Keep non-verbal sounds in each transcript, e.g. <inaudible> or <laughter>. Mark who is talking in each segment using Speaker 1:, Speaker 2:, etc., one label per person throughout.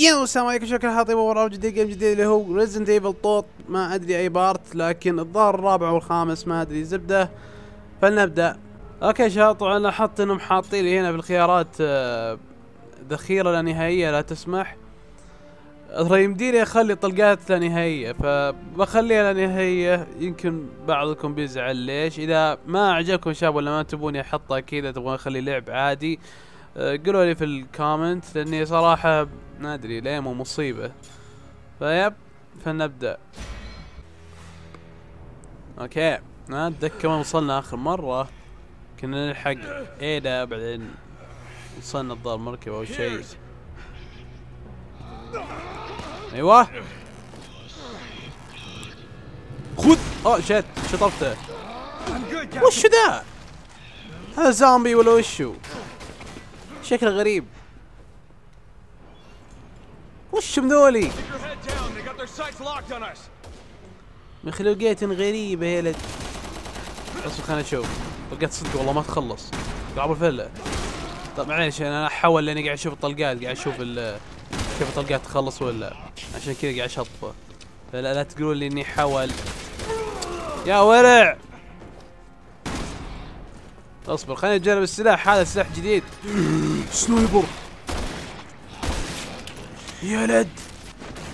Speaker 1: Yo السلام عليكم شكرا حاطين ورا جديد game جديد اللي هو Resident Evil طوط ما أدري أي part لكن الظاهر الرابع أو الخامس ما أدري زبدة. فلنبدأ. Okay شباب طبعا لاحظت إنهم حاطين لي هنا بالخيارات آه، ذخيرة لا نهائية لا تسمح. ترى يمديني اخلي طلقات لا نهائية فبخليها لا نهائية. يمكن بعضكم بيزعل ليش؟ إذا ما عجبكم شباب ولا ما تبوني احطها كذا تبغون اخلي لعب عادي آه، قولوا لي في ال comment لأني صراحة ما ادري ليه مو مصيبة. طيب فنبدا okay ما اتذكر وين وصلنا آخر مرة. كنا نلحق ايدا بعدين وصلنا الظاهر مركبه أو شيء. أيوه. خذ. آه shit شطرته وش ذا؟ هذا زامبي ولا وشو؟ شكله غريب.
Speaker 2: On us.
Speaker 1: مخلوقات غريبة يا ولد اصبر خلينا نشوف. طلقات صدق والله ما تخلص. قاعد الفلة طب معليش أنا احول لاني قاعد أشوف الطلقات قاعد أشوف ال كيف الطلقات تخلص ولا عشان كذا قاعد أشطفه. فلا لا تقولوا لي إني حول يا ورع! اصبر خليني أجرب السلاح. هذا سلاح جديد. <clears throat> sniper يا ولد.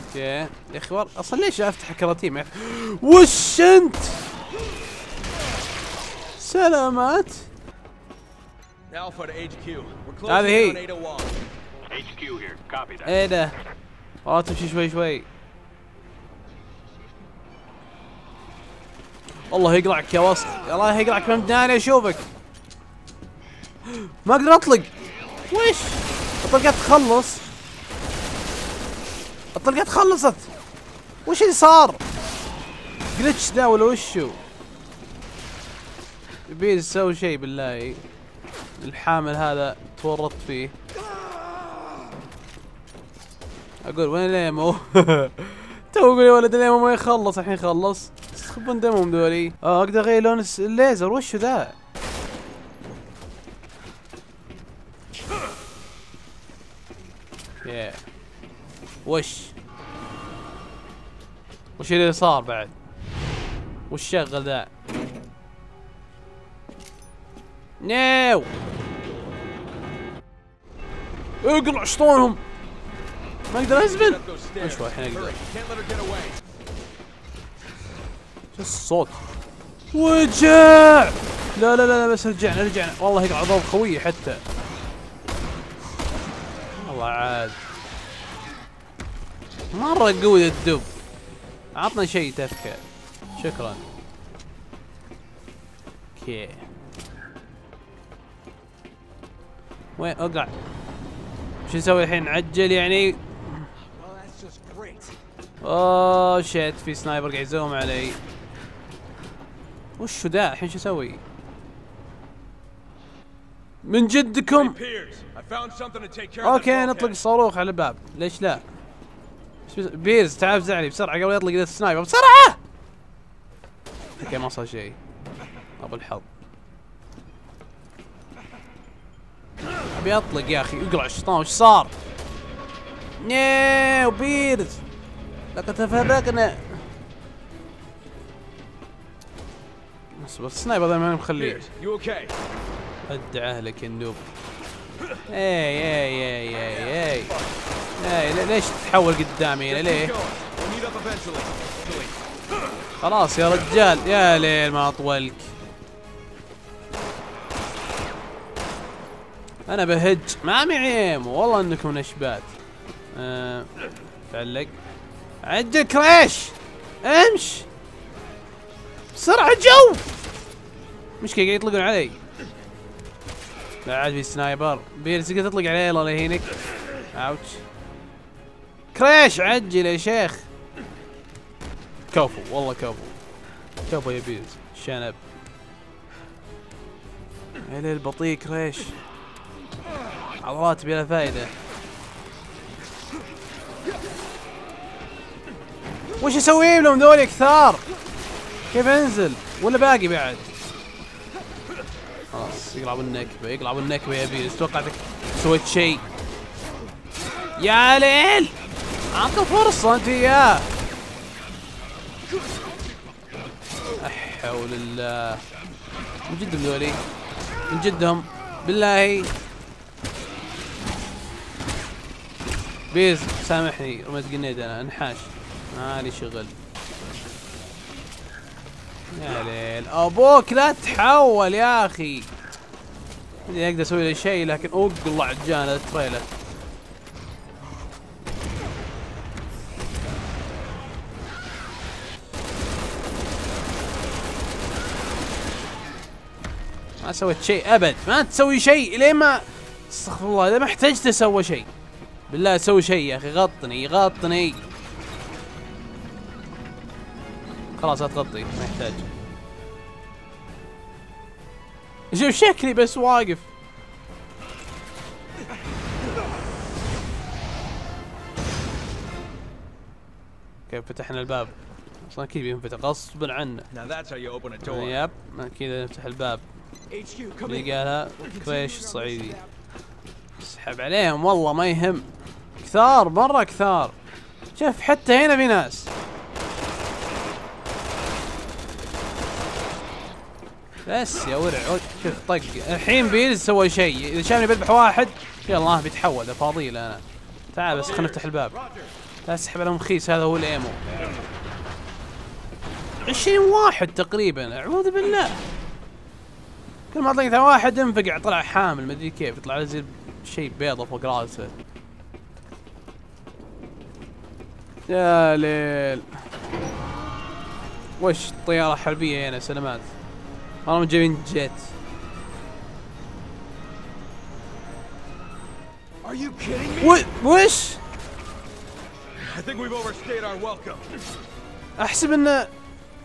Speaker 1: Okay. يا أخي والله أصلا ليش أفتح كراتين؟ ما يعرف- وش أنت؟ سلامات. هذه هي. إيه ده. والله تمشي شوي شوي. الله يقلعك يا وسخ الله يقلعك ما مداني أشوفك. ما أقدر اطلق وش؟ الطلقات تخلص. الطلقات خلصت. وش اللي صار؟ جلتش ذا ولا وشو؟ يبي تسوي شيء بالله. الحامل هذا تورطت فيه. أقول وين ال ammo؟ <laughs> تو أقول يا ولد ال ammo ما يخلص الحين خلص. يسخبون دمهم ذولي؟ آه أقدر أغير لون الليزر. وش ذا؟ يا وش؟ وش اللي صار بعد؟ وش شغل ذا؟ نيو! اقلع شطونهم ما
Speaker 2: أقدر أزبل.
Speaker 1: شوي الحين
Speaker 2: أقدر.
Speaker 1: شو الصوت؟ وجع! لا لا لا بس رجعنا رجعنا. والله يقع ضرب خويه حتى. والله عاد. مرة قوي الدب. عطنا شيء تفكه شكرا. Okay. وين أقع؟ شو نسوي الحين؟ نعجل يعني. Oh shit في sniper قاعد يزوم علي. وشو ذا؟ الحين شو أسوي؟ من جدكم!
Speaker 2: okay.
Speaker 1: نطلق صاروخ على الباب. ليش لا؟ بيرز تعال فزعني بسرعة قبل يطلق ال sniper بسرعة! okay ما صار شيء. أبو الحظ. أبي أطلق يا أخي. اقلع الشيطان وش صار؟ no بيرز. لقد تفرقنا. بس ال sniper ذا ماني مخليه? ادعه لك النوب اي اي اي اي اي اي لي- ليش تتحول قدامي هنا؟ ليه؟ خلاص يا رجال يا ليل ما أطولك. أنا بهج. ما معيم والله إنكم نشبات. أه تعلق. عجل كريش! امش! بسرعة جو! مشكلة قاعد يطلقون علي. عاد في sniper. تقدر تطلق عليه الله يهينك. ouch. كريس عجل يا شيخ. كفو والله كفو. كفو يا بيرز شنب. يا ليل بطيء كريس. عضلات بلا فايدة. وش أسوي لهم ذولي كثار؟ كيف انزل؟ ولا باقي بعد؟ خلاص يقلع بالنكبة يقلع بالنكبة يا بيرز توقعتك سويت شيء. يا ليل! اعطوا فرصة أنت إياه. حول الله. من جدهم ذولي؟ من جدهم. بالله. بيز سامحني. رميت جنيد أنا انحاش. مالي شغل. يا ليل. أبوك لا تحول يا أخي. أقدر أسوي شيء لكن اقلع عجانه التريلر. ما سويت شيء أبد. ما تسوي شيء لين ما استغفر الله إذا ما احتجت أسوي شيء. بالله سوي شيء يا أخي غطني غطني. خلاص لا تغطي ما يحتاج. شوف شكلي بس واقف. كيف فتحنا الباب؟ أصلا أكيد بينفتح غصبا عنه. يب كذا نفتح الباب. اللي قالها كريش الصعيدي اسحب عليهم والله ما يهم. كثار مرة كثار. شوف حتى هنا في ناس. بس يا ورع شوف طق. الحين بيلز سوى شيء. إذا شافني بذبح واحد يلا بيتحول. فاضيل أنا. تعال بس خلينا نفتح الباب. لا اسحب على مخيس هذا هو الأيمو. 20 واحد تقريبا. أعوذ بالله. كل ما اعطيك واحد انفقع طلع حامل مدري كيف يطلع زي شيء بيضة فوق راسه. يا ليل. وش طيارة حربية هنا سلامات. والله من جايبين جيت.
Speaker 2: Are you kidding me?
Speaker 1: و... وش؟
Speaker 2: I think we've overstayed our welcome.
Speaker 1: أحسب إنه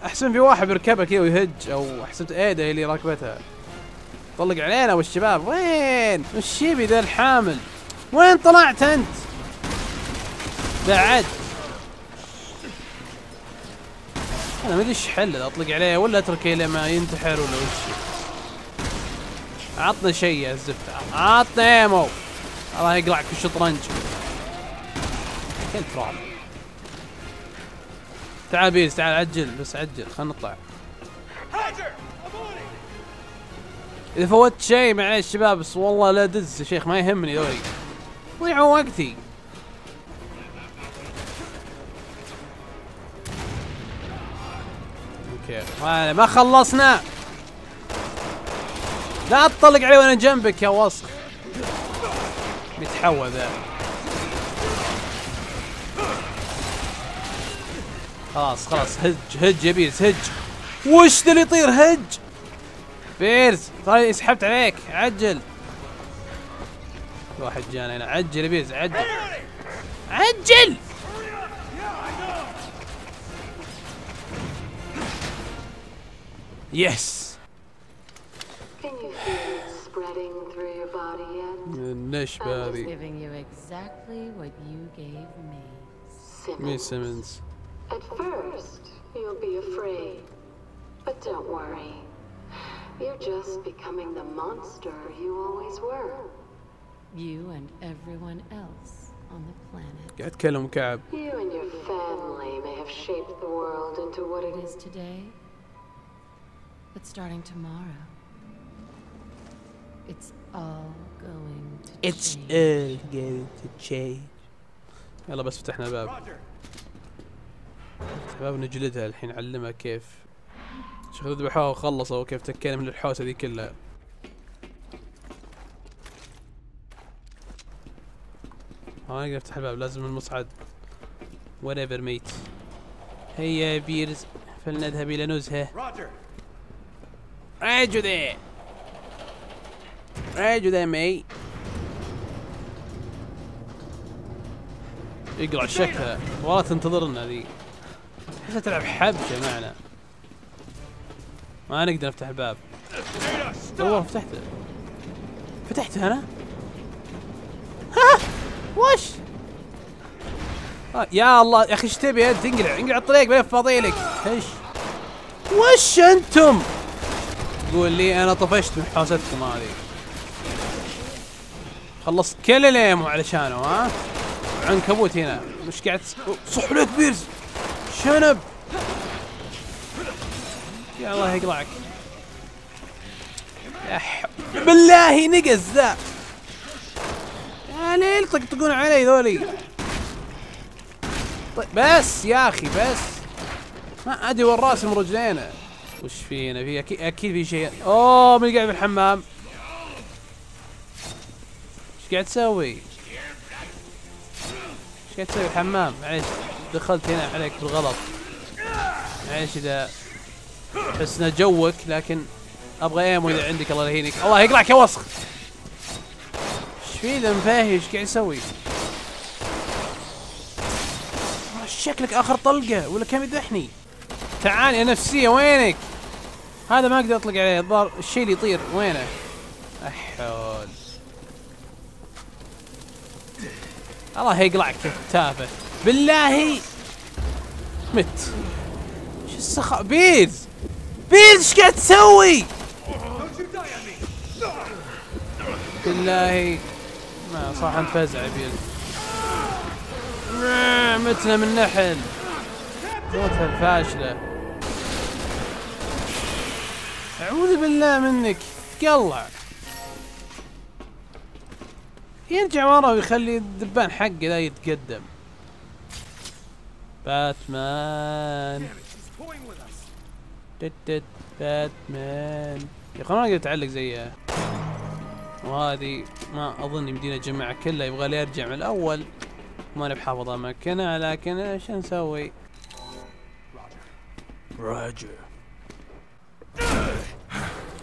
Speaker 1: احسن في واحد بيركبها كذا ويهج أو حسبت إيده هي اللي راكبتها. طلق علينا والشباب. وين؟ وش يبي ذا الحامل؟ وين طلعت أنت؟ بعد. أنا ما أدري إيش حل أطلق عليه ولا اتركه لما ينتحر ولا وش. عطنا شيء يا الزفت عطنا ايمو الله يقلعك في الشطرنج. كل تراب؟ تعال بيرز تعال عجل بس عجل خلينا نطلع. إذا فوت شيء معليش شباب بس والله لا دز يا شيخ ما يهمني ذولي ضيعوا وقتي. okay. ما ما خلصنا. لا تطلق علي وأنا جنبك يا وسخ متحوى ذا. خلاص خلاص هج هج يا بيرز هج. وش ذا اللي يطير؟ هج. بيرز طيب سحبت عليك عجل. واحد جانا هنا عجل بيرز عجل. عجل! يس النشبة هذه مي سيمنز
Speaker 3: You're just becoming the monster you always were.
Speaker 4: You and everyone else on the planet.
Speaker 1: قاعد اتكلم كعب
Speaker 3: You and your family may have shaped the world into what it
Speaker 4: It
Speaker 3: is
Speaker 4: is today, but starting tomorrow, it's all going to
Speaker 1: It's
Speaker 4: change.
Speaker 1: all going to change يلا بس فتحنا الباب فتح الباب نجلدها الحين نعلمها كيف شوف ذبحوها وخلصوا وكيف تكينا من الحوسه ذي كلها. ما نقدر نفتح الباب لازم المصعد. Whatever mate. هيا يا بيرز فلنذهب إلى نزهة.
Speaker 2: Roger.
Speaker 1: there. Roger there, mate. يقلع شكلها. والله تنتظرنا ذي. احسها تلعب حبشة معنا. ما نقدر نفتح الباب. والله فتحته. فتحته أنا؟ ها! وش؟ يا الله يا أخي إيش تبي؟ انت انقلع. انقلع الطريق بين فاضيلك إيش؟ وش أنتم؟ قول لي أنا طفشت من حوستكم هذه. خلصت كل الايمو علشانه ها؟ عنكبوت هنا. مش قاعد صح لك بيرز. شنب! يا الله يقلعك. بالله نقز ذا. يا ليل طقطقون علي ذولي؟ طيب بس يا أخي بس. ما أدري وين راسي من رجلينا. وش فينا؟ في أكيد أكيد في شيء. أوه من قاعد في الحمام إيش قاعد تسوي؟ إيش قاعد تسوي الحمام؟ معليش دخلت هنا عليك بالغلط. معليش اذا احس إنه جوك لكن أبغى أيمو إذا عندك الله يهينك. الله يقلعك يا وسخ. إيش في ذا مفاهي إيش قاعد يسوي؟ شكلك آخر طلقة ولا كم يذبحني؟ تعال يا نفسيه وينك؟ هذا ما أقدر أطلق عليه الظاهر الشيء اللي يطير. وينه؟ أحول. الله يقلعك تافه بالله! مت. إيش السخاء؟ بيز! بيز إيش قاعد تسوي؟ بالله. ما صح أنت فزع بيز آه، متنا من نحل. موتها الفاشلة. أعوذ بالله منك. قلع يرجع ورا ويخلي الدبان حقه ذا يتقدم. باتمان. تت باتمان يا أخي ما أقدر أتعلق زيها وهذه ما أظن يمدينا الجماعة كلها يبغى لي ارجع من الأول. ماني بحافظ اماكنها لكن إيش نسوي؟ راجع.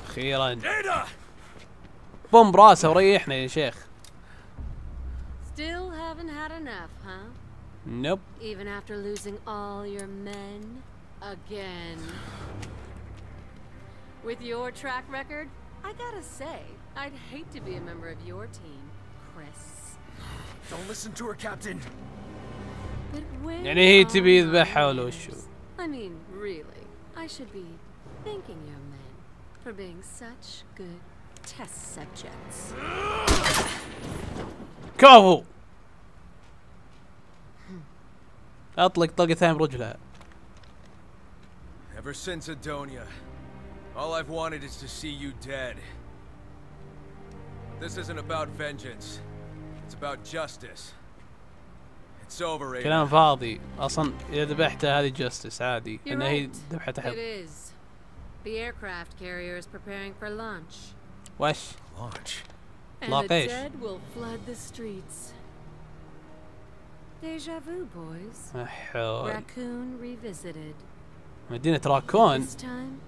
Speaker 1: أخيرا. بوم براسه وريحنا يا شيخ.
Speaker 4: Still haven't had enough, huh?
Speaker 1: نوب
Speaker 4: Even after losing all your men? again. With your track record, I gotta say, I'd hate to be a member of your team, Chris.
Speaker 2: Don't listen to her, Captain.
Speaker 4: But where
Speaker 1: يعني هي
Speaker 4: are
Speaker 1: تبي
Speaker 4: my
Speaker 1: يذبحها ولا وشو؟
Speaker 4: I mean, really, I should be thanking your men for being such good test subjects.
Speaker 1: كفو اطلق طلقه ثانيه برجلها
Speaker 2: Ever since Adonia, all I've wanted is to see you dead. This isn't about vengeance. It's about justice. It's over, Ada.
Speaker 1: كلام فاضي اصلا اذا ذبحتها هذه جاستس عادي
Speaker 4: You're
Speaker 1: ان هي
Speaker 4: right.
Speaker 1: ذبحة
Speaker 4: It
Speaker 1: حب
Speaker 4: is. The aircraft carrier is preparing for launch.
Speaker 1: وش
Speaker 2: Launch.
Speaker 4: And
Speaker 1: Launch.
Speaker 4: the dead will flood the streets. Deja vu, boys.
Speaker 1: أحول.
Speaker 4: Raccoon revisited.
Speaker 1: مدينة راكون
Speaker 4: This time,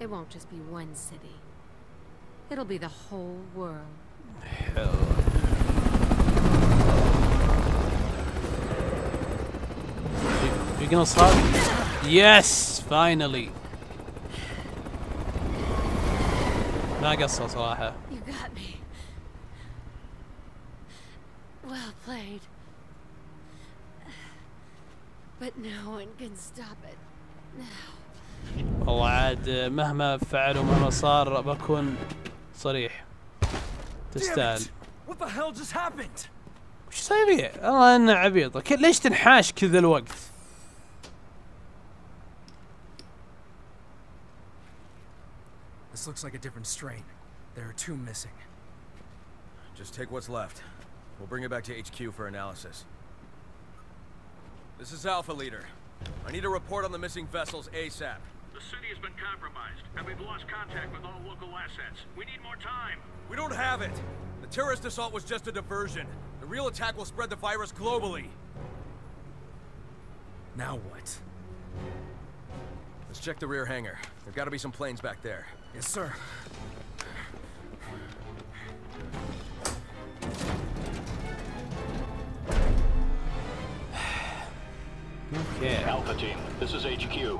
Speaker 4: it won't just be one city. It'll be the whole world.
Speaker 1: يقنص هذا يس فاينلي ما قصر صراحة
Speaker 4: You got me. Well played. But no one can stop it. Now.
Speaker 1: والله عاد مهما فعل ومهما صار بكون صريح تستاهل
Speaker 2: What the hell just happened?
Speaker 1: وش فيه؟ والله انه عبيط ك- ليش تنحاش كذا الوقت؟
Speaker 5: This looks like a different strain. There are two missing.
Speaker 2: Just take what's left. We'll bring it back to HQ for analysis. This is Alpha Leader. I need a report on the missing vessels ASAP.
Speaker 6: The city has been compromised, and we've lost contact with all local assets. We need more time.
Speaker 2: We don't have it! The terrorist assault was just a diversion. The real attack will spread the virus globally.
Speaker 5: Now what?
Speaker 2: Let's check the rear hangar. There've got to be some planes back there.
Speaker 5: Yes, sir.
Speaker 1: Okay.
Speaker 6: Alpha team, this is HQ.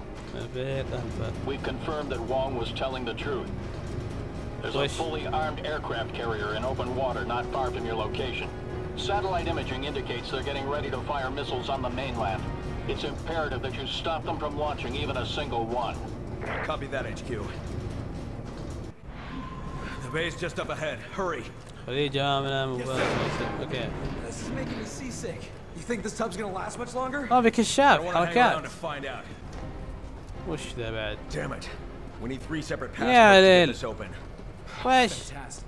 Speaker 6: We've confirmed that Wong was telling the truth. There's a fully armed aircraft carrier in open water not far from your location. Satellite imaging indicates they're getting ready to fire missiles on the mainland. It's imperative that you stop them from launching even a single one.
Speaker 2: Copy that, HQ. The bay's just up ahead. Hurry.
Speaker 1: Yes, okay.
Speaker 5: This is making me seasick. You think this tub's gonna last much longer?
Speaker 1: oh because
Speaker 2: i want to find out.
Speaker 1: Wish that bad.
Speaker 2: Damn it. We need three separate
Speaker 1: yeah,
Speaker 2: to get this open.
Speaker 1: Wish.
Speaker 5: Fantastic.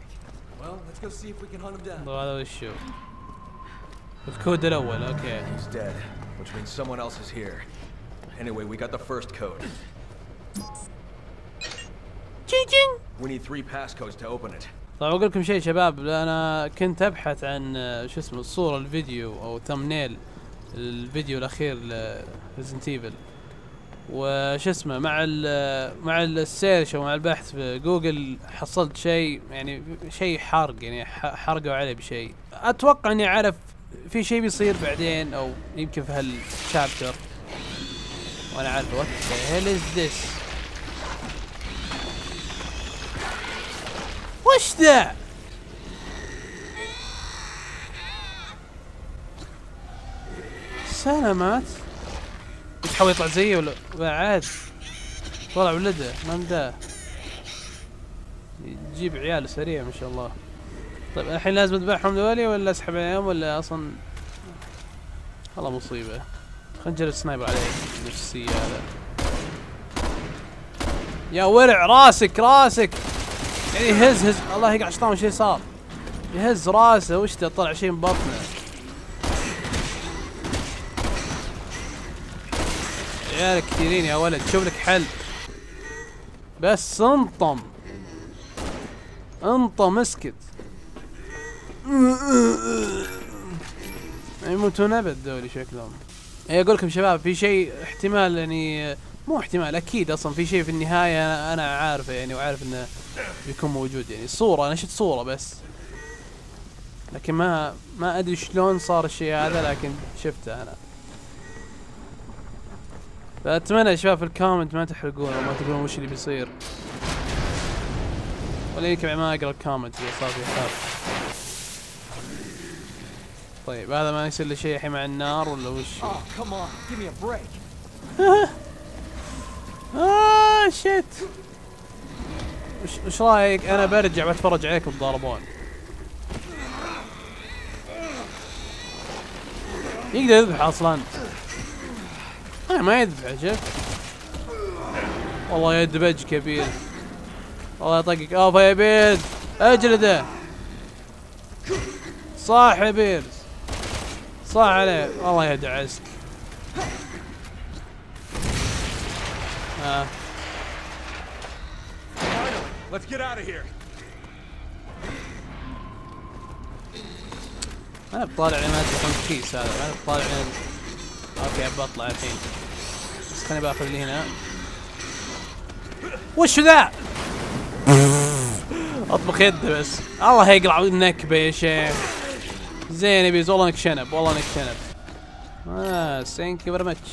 Speaker 5: Well, let's go see if we can hunt him down.
Speaker 1: Då hade vi shoot. Code it away, okay.
Speaker 2: He's dead, which means someone else is here. Anyway, we got the first code. Ching ching! We need three passcodes to open it.
Speaker 1: طيب أقول لكم شيء شباب أنا كنت أبحث عن آه، شو اسمه الصورة الفيديو أو thumbnail الفيديو الأخير ل Resident Evil وش اسمه مع ال مع ال search أو مع البحث في جوجل حصلت شيء يعني شيء حرق يعني حرقوا عليه بشيء. أتوقع إني أعرف في شيء بيصير بعدين أو يمكن في هال chapter وأنا عارف what hell is this وش ذا؟ سلامات. يتحول يطلع زيه ولا؟ بعد. طلع ولده ما مداه يجيب عيال سريع ما شاء الله. طيب الحين لازم أذبحهم ذولي ولا أسحب عليهم ولا أصلا؟ والله مصيبة. خلينا نجرب سنايبر عليه. نفسي هذا. يا ورع راسك راسك! يعني يهز هز الله يقع شيطان وش صار؟ يهز راسه وش طلع شيء من بطنه. عيالك كثيرين يا ولد شوف لك حل. بس انطم. انطم اسكت. يموتون أبد ذولي شكلهم. أي أقول لكم شباب في شيء احتمال يعني مو احتمال أكيد أصلا في شيء في النهاية أنا, أنا عارفه يعني وعارف إنه بيكون موجود يعني. صورة أنا شفت صورة بس. لكن ما ما أدري شلون صار الشيء هذا لكن شفته أنا. فأتمنى يا شباب في ال comment ما تحرقون وما تقولون وش اللي بيصير. ولا يمكن ما أقرأ ال comment إذا صار في حرب طيب هذا ما يصير له شيء الحين مع النار ولا وش <laughs>
Speaker 5: Oh, come on. Give me a break.
Speaker 1: آه shit وش رايك؟ أنا برجع بتفرج عليكم تضاربون يقدر يذبح أصلا. آه ما يذبح شفت والله يد بج كبير. والله يطقك. اوف يا بيرز اجلده صح يا بيرز صح عليه. والله يدعسك آه.
Speaker 2: Let's get out of here.
Speaker 1: أنا بطالع لي ما ادري كم كيس هذا أنا بطالع لي okay بطلع الحين بس خليني باخذ اللي هنا وش ذا؟ اطبخ يده بس الله يقلع النكبه يا شيخ زين يا بيرز والله انك شنب والله انك شنب آه thank you very much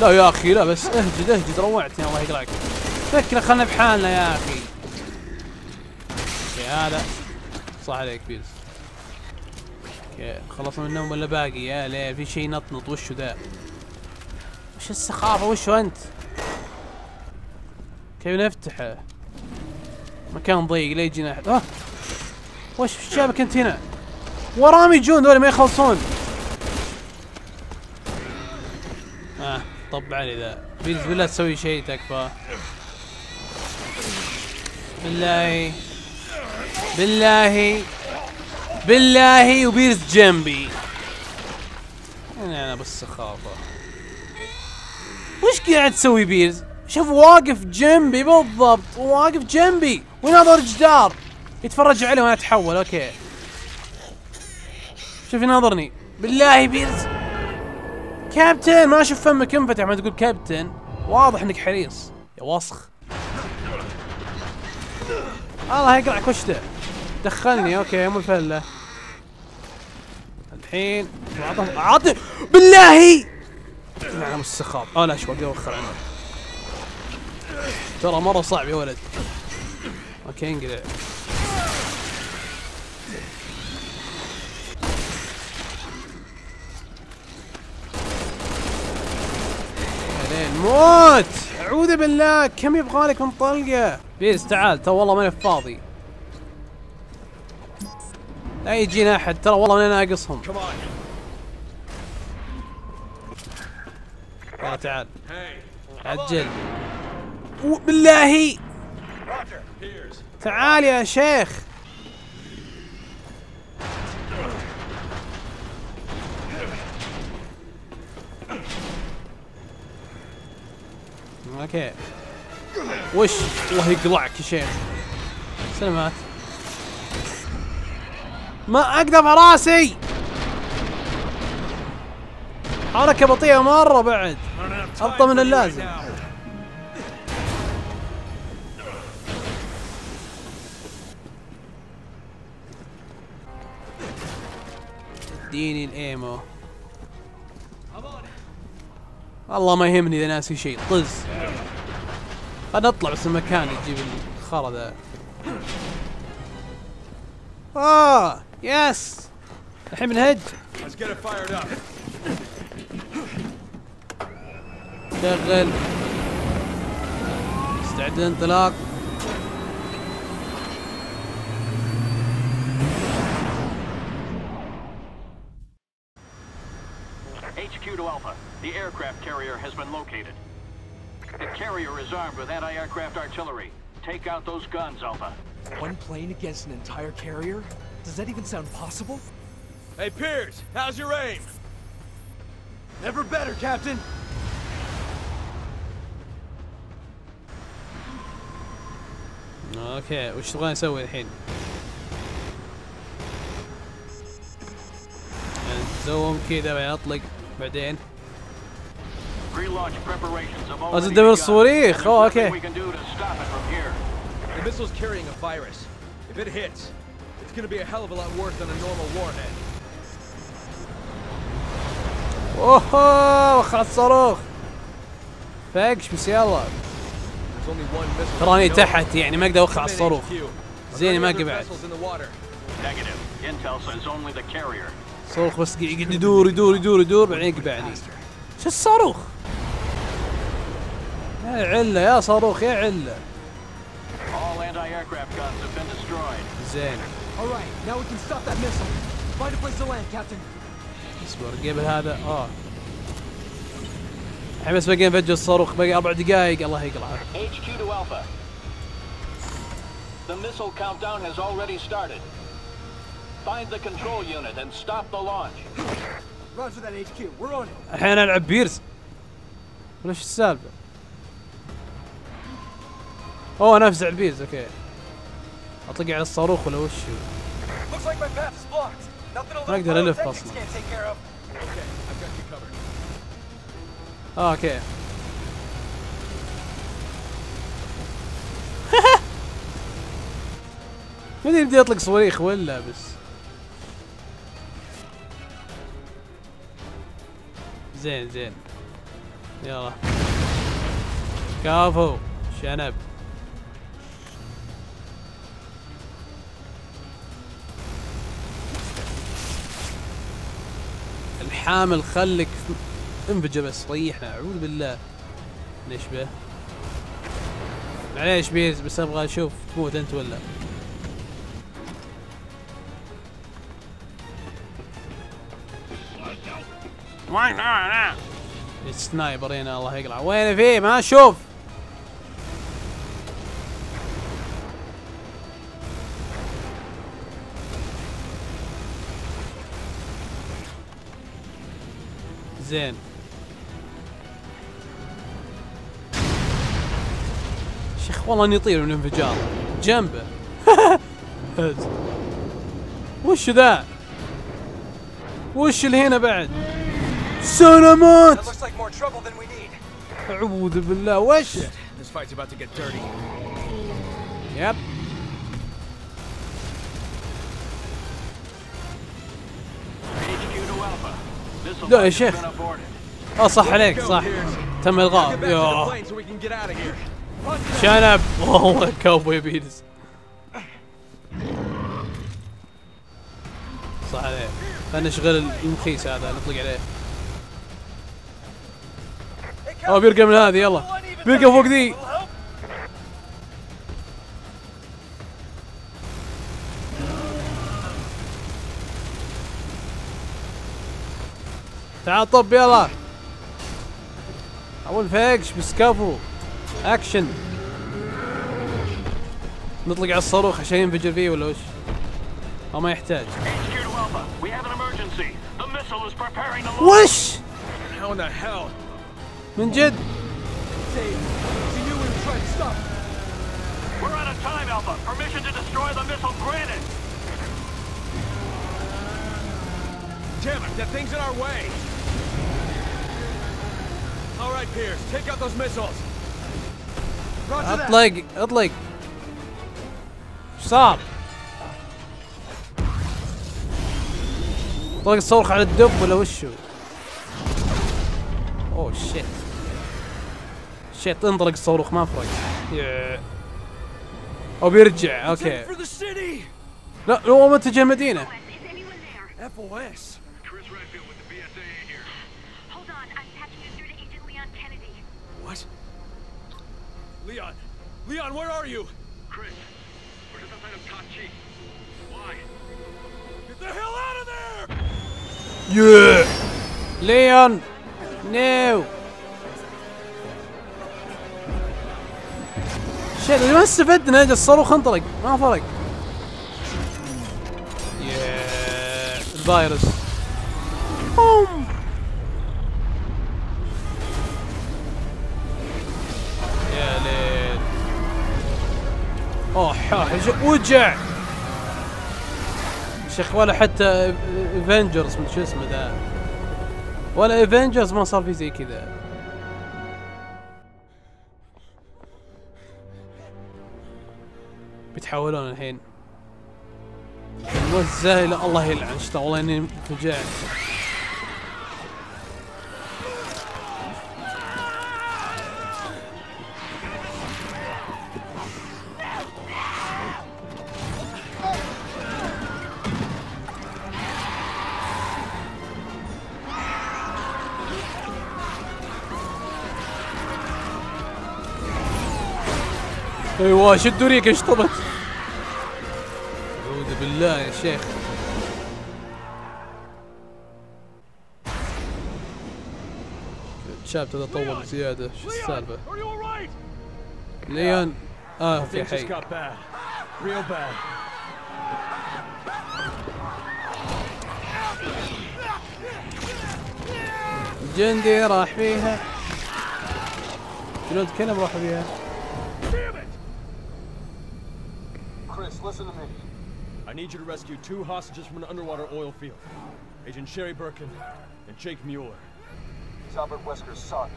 Speaker 1: لا يا أخي لا بس اهجد اهجد روعتني الله يقلعك. فكنا خلنا بحالنا يا أخي. okay هذا صح عليك بيرز okay خلصنا منهم ولا باقي؟ يا ليه في شيء نطنط وشو ذا؟ وش السخافة؟ وشو أنت؟ كيف نفتحه مكان ضيق لا يجينا أحد. آه وش وش جابك أنت هنا؟ ورامي يجون ذول ما يخلصون. آه طب علي ذا. بيز بالله تسوي شيء تكفى. بالله. بالله. بالله. وبيرز جنبي. أنا أنا بالسخافه وش قاعد تسوي بيرز شوف واقف جنبي بالضبط. واقف جنبي. ويناظر جدار يتفرج علي وأنا أتحول. okay. شوف يناظرني. بالله بيرز كابتن ما أشوف فمك انفتح ما تقول كابتن واضح إنك حريص. يا وسخ. الله يقلعك وش ده دخلني. okay مو الفلة. الحين. عطه عطه بالله! نعم السخاب آه لا شوي أوخر عنه. ترى مرة صعب يا ولد. okay انقلع. بعدين موت! أعوذ بالله كم يبغالك من طلقة؟ بيرز تعال تو والله ماني فاضي. لا يجينا أحد ترى والله أنا ناقصهم. يلا تعال. عجل. بالله. تعال يا شيخ. أوكي. وش؟ الله يقلعك يا شيخ. سلامات. ما أقدر راسي! حركة بطيئة مرة بعد. أبطأ من اللازم. اديني الايمو. والله ما يهمني إذا ناسي شيء. طز. خلنا نطلع بس المكان يجيب الخرا ذا. آه يس. الحين بنهج. شغل استعد للانطلاق.
Speaker 6: carrier has been located. The carrier is armed with anti-aircraft artillery. Take out those guns, Alpha.
Speaker 5: One plane against an entire carrier? Does that even sound possible?
Speaker 2: Hey, Piers, how's your aim? Never better, Captain.
Speaker 1: اوكي وش تبغى نسوي الحين؟ نزوم كذا بعدين اطلق بعدين
Speaker 6: Pre-launch preparations have
Speaker 1: لازم
Speaker 6: already
Speaker 1: ندمر
Speaker 6: begun.
Speaker 1: الصواريخ
Speaker 6: and
Speaker 1: اوه
Speaker 6: there's nothing
Speaker 1: أوكي
Speaker 6: we can do to stop it from here.
Speaker 2: The missile's carrying a virus. If it hits, it's gonna be a hell of a lot worse than a normal warhead.
Speaker 1: اوه وخر الصاروخ فقش بس يلا. تراني. تحت يعني ما أقدر اوقع الصاروخ
Speaker 2: HQ. Are
Speaker 1: زين
Speaker 6: Oh,
Speaker 2: there
Speaker 1: ما قبعت. صاروخ بس يقعد يدور يدور يدور يدور بعدين يقبعني شو الصاروخ؟ يا عله يا صاروخ يا عله زين. اصبر قبل هذا. آه. الحين بس باقي نفجر الصاروخ باقي أربع دقائق الله يقلعه. الحين ألعب بيرس. ولا السالفة؟ أوه أنا أفزع البيرز okay. أطلق على الصاروخ ولا وش؟ ما
Speaker 5: أقدر ألف أصلا. آه
Speaker 2: okay.
Speaker 1: ما ادري بدي اطلق صواريخ ولا بس؟ زين زين. يلا. كافو شنب. الحامل خلك انفجر بس ريحنا أعوذ بالله. نشبه معليش بيز بس أبغى أشوف تموت أنت ولا؟ السنايبر هنا الله يقلع. وين فيه ما أشوف. زين. شيخ والله إني يطير من الانفجار. جنبه. <laughs> وش ذا؟ وش اللي هنا بعد؟ سلامات. أعوذ بالله. وش. يب. لا يا شيخ. آه صح عليك صح. تم الغاء. يوه. شنب. والله كوبوي بيدز. صح عليه خلينا نشغل المخيس هذا نطلق عليه. اوه بيرقى من هذه يلا. بيرقى فوق ذي. تعال طب يلا اول فيكش بسكافو اكشن نطلق على الصاروخ عشان ينفجر فيه ولا وش؟ أو ما يحتاج. وش؟ من جد.
Speaker 7: We're out of time, Alpha. Permission to destroy the missile granted.
Speaker 2: Damn it, that thing's in our way. All right, Pierce, take out those missiles. Roger that.
Speaker 1: اطلق اطلق صار؟ طلق الصاروخ على الدب ولا وشو؟ اوه shit shit انطلق الصاروخ ما فرق. أو بيرجع
Speaker 2: okay.
Speaker 1: لا هو متجه المدينة
Speaker 8: Is anyone there?
Speaker 2: FOS.
Speaker 7: Chris Redfield with the BSAA here.
Speaker 8: Hold on, I'm patching you through to Agent Leon Kennedy.
Speaker 2: What? Leon. Leon, where are you?
Speaker 7: Chris, we're just outside of Tachi. Why?
Speaker 2: Get the hell out of there!
Speaker 1: Yeah. ليون نيو شيت ما استفدنا أجل الصاروخ انطلق ما فرق يا الفيروس boom وجع. شيخ ولا حتى Avengers من شو اسمه ذا؟ ولا Avengers ما صار في زي كذا. بيتحولون الحين. موزع لا الله يلعن والله إني فجعت أيوه شدوا ريك اشطبت أعوذ بالله يا شيخ. الشاب هذا طول زيادة شو
Speaker 2: alright?
Speaker 1: ليون. آه في حي. جندي راح فيها. شلون تكلم راح فيها؟
Speaker 2: you to rescue two hostages from an underwater oil field. Agent Sherry Birkin and Jake Mueller.
Speaker 9: He's Albert Wesker's son.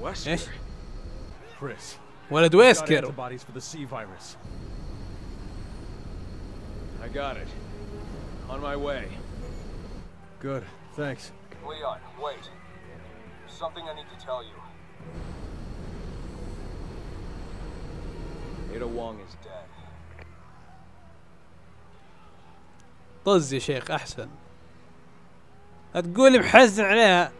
Speaker 2: Wesker?
Speaker 1: ايش؟
Speaker 2: Chris.
Speaker 1: ولد
Speaker 2: Got
Speaker 1: ويسكر
Speaker 2: antibodies for the C virus. I got it. On my way. Good. Thanks.
Speaker 9: Leon, wait. There's something I need to tell you.
Speaker 2: Ada Wong is
Speaker 9: Dead.
Speaker 1: طز يا شيخ أحسن. تقول محزن عليها.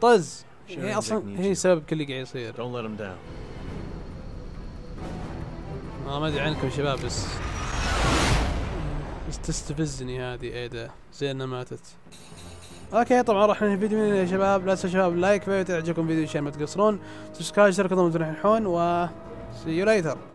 Speaker 1: طز. هي أصلا هي سبب كل اللي قاعد يصير.
Speaker 2: Don't let him down.
Speaker 1: أنا ما أدري عنكم شباب بس بس تستفزني هذه إيدا. زي انها ماتت. okay طبعا راح ننهي الفيديو من هنا يا شباب. لا تنسوا شباب like فيديو تعجبكم فيديو عشان ما تقصرون. subscribe اشتركوا ضمن تنحون. و see you later